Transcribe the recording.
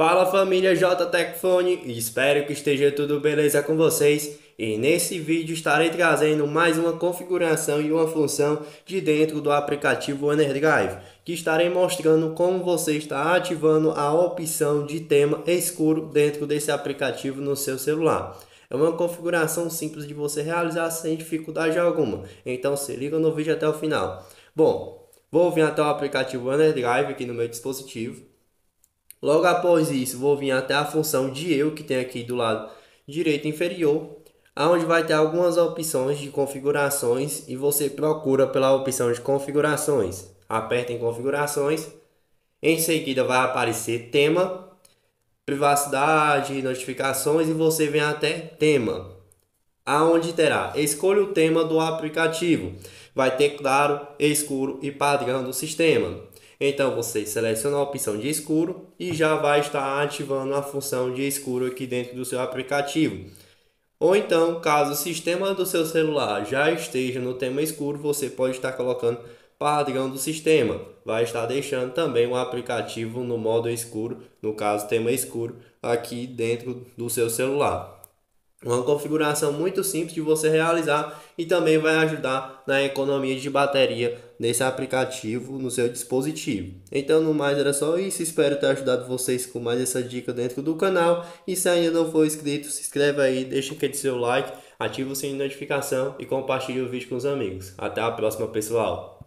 Fala família J Tecfone, espero que esteja tudo beleza com vocês. E nesse vídeo estarei trazendo mais uma configuração e uma função de dentro do aplicativo OneDrive, que estarei mostrando como você está ativando a opção de tema escuro dentro desse aplicativo no seu celular. É uma configuração simples de você realizar sem dificuldade alguma, então se liga no vídeo até o final. Bom, vou vir até o aplicativo OneDrive aqui no meu dispositivo Logo após isso, vou vir até a função de eu que tem aqui do lado direito inferior, aonde vai ter algumas opções de configurações e você procura pela opção de configurações. Aperta em configurações, em seguida vai aparecer tema, privacidade, notificações e você vem até tema, aonde terá escolha o tema do aplicativo. Vai ter claro, escuro e padrão do sistema. Então você seleciona a opção de escuro e já vai estar ativando a função de escuro aqui dentro do seu aplicativo. Ou então, caso o sistema do seu celular já esteja no tema escuro, você pode estar colocando padrão do sistema. Vai estar deixando também o aplicativo no modo escuro, no caso tema escuro, aqui dentro do seu celular. Uma configuração muito simples de você realizar e também vai ajudar na economia de bateria nesse aplicativo no seu dispositivo. Então, no mais era só isso. Espero ter ajudado vocês com mais essa dica dentro do canal. E se ainda não for inscrito, se inscreve aí, deixa aquele seu like, ativa o sininho de notificação e compartilhe o vídeo com os amigos. Até a próxima, pessoal!